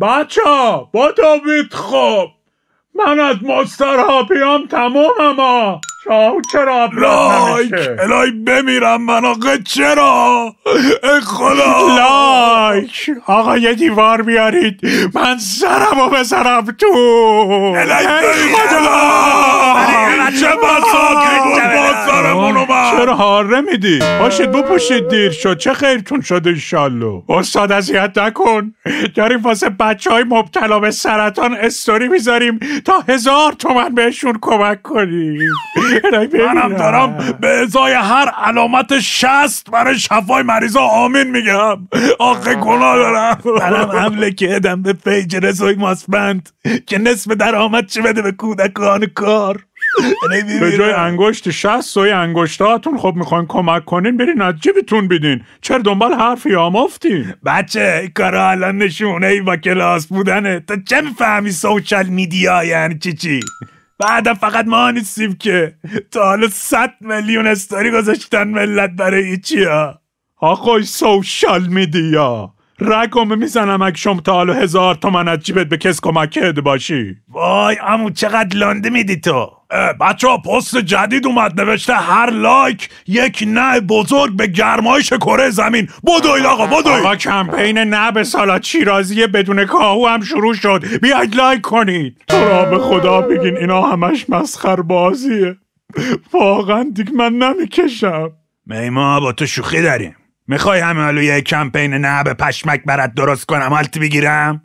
بچه با داوید خب من از مستراپیام تمام اما شاو چرا لایک. الهی بمیرم من آقا چرا؟ ای خدا. لایک. آقا یه دیوار بیارید. من سرم و بزنم تو. الهی بمیرم. چه بود با سرمونو من چرا هاره میدی؟ باشید بپوشید دیر شد چه خیرتون شد انشالله استاد اذیت نکن. داریم واسه بچه های مبتلا به سرطان استوری می‌ذاریم تا هزار تومن بهشون کمک کنیم. منم دارم به ازای هر علامت شست برای شفای مریضا آمین میگم. آخه گناه دارم. منم حمله کردم به پیج رسوی ماسبند که نصف درآمد چه بده به کودکان کار؟ به جای انگشت شست سوی انگشتاتون. خب می‌خواین کمک کنین برین از جیبتون بیدین. چرا دنبال حرفی آمافتین؟ بچه کارا الان نشونه ای با کلاس بودنه. تا چه می‌فهمی سوشال میدیا یعنی چی چی؟ بعدم فقط ما نیستیم که. تا حالا صد میلیون استوری گذاشتن ملت برای چیا؟ آقای social media رگم می‌زنم اگه شما تا حالا هزار تومن از جیبت به کس کمک کرده باشی. وای امو چقدر لانده میدی تو؟ بچه ها پست جدید اومد نوشته هر لایک یک نه بزرگ به گرمایش کره زمین. بدوید آقا بدوید. آقا کمپین نه به سالاد شیرازی بدون کاهو هم شروع شد. بیاید لایک کنید. تو را به خدا بگین اینا همش مسخر بازیه. واقعا دیگه من نمی‌کشم. میما با تو شوخی داریم. می‌خوای همه یه کمپین نه به پشمک برات درست کنم؟ حالت بگیرم؟